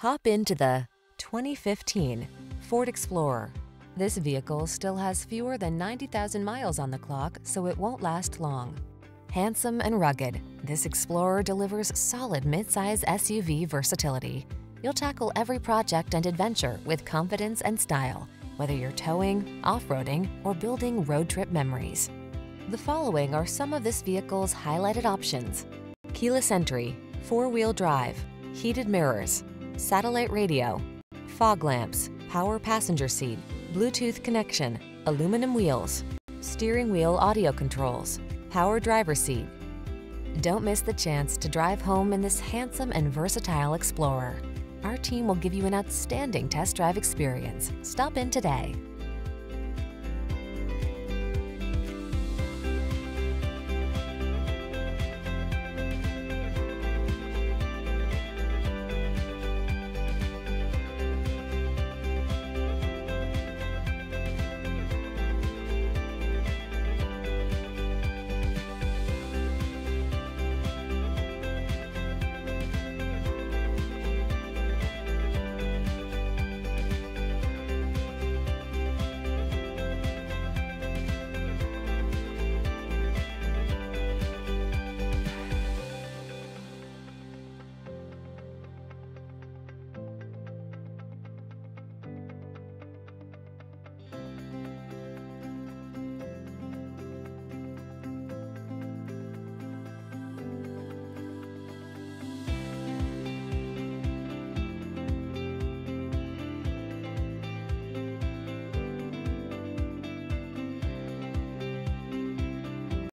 Hop into the 2015 Ford Explorer. This vehicle still has fewer than 90,000 miles on the clock, so it won't last long. Handsome and rugged, this Explorer delivers solid midsize SUV versatility. You'll tackle every project and adventure with confidence and style, whether you're towing, off-roading, or building road trip memories. The following are some of this vehicle's highlighted options. Keyless entry, four-wheel drive, heated mirrors, satellite radio, fog lamps, power passenger seat, Bluetooth connection, aluminum wheels, steering wheel audio controls, power driver seat. Don't miss the chance to drive home in this handsome and versatile Explorer. Our team will give you an outstanding test drive experience. Stop in today.